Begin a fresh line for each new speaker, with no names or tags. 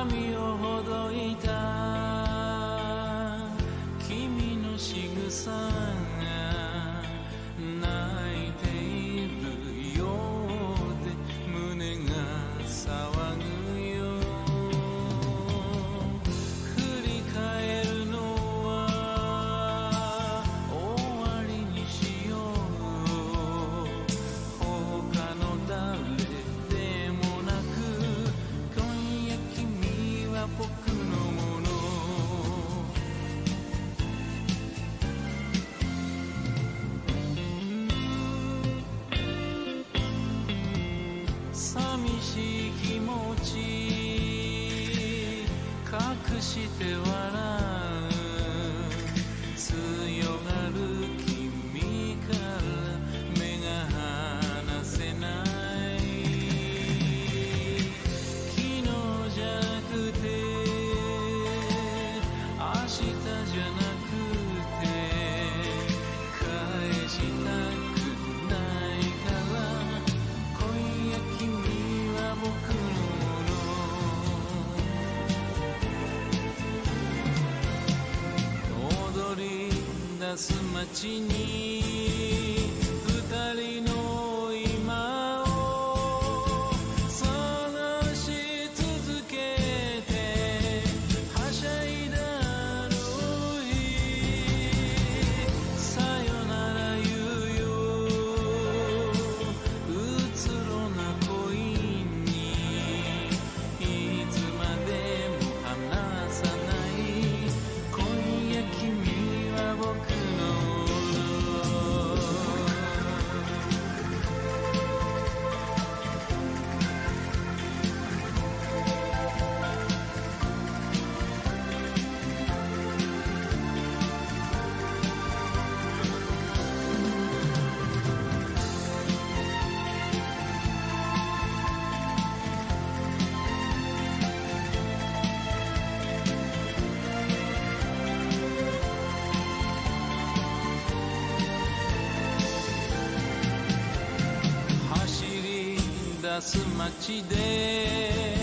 髪を解いた君の仕草気持ち。隠して笑う。す街に Nasıl makçide